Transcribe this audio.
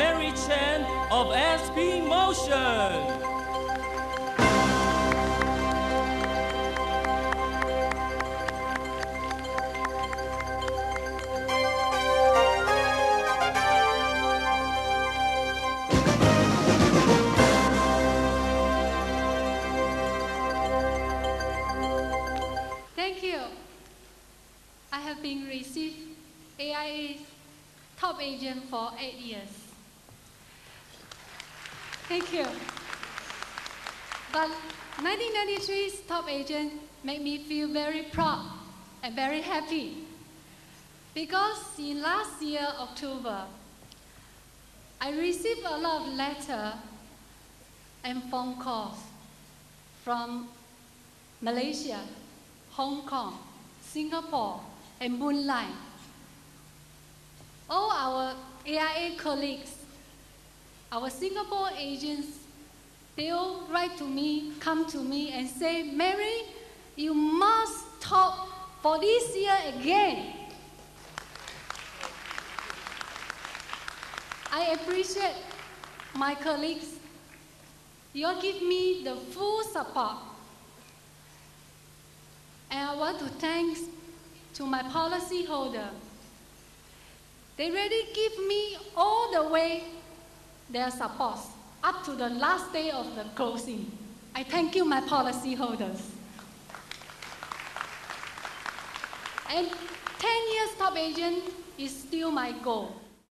Mary Chen of SP Motion. Thank you. I have been received AIA's top agent for eight years. Thank you. But 1993's top agent made me feel very proud and very happy because in last year, October, I received a lot of letters and phone calls from Malaysia, Hong Kong, Singapore, and Moonlight. All our AIA colleagues, our Singapore agents, they all write to me, come to me and say, Mary, you must talk for this year again. I appreciate my colleagues. You all give me the full support. And I want to thank to my policy holder. They really give me all the way their support up to the last day of the closing. I thank you, my policyholders. And 10 years top agent is still my goal.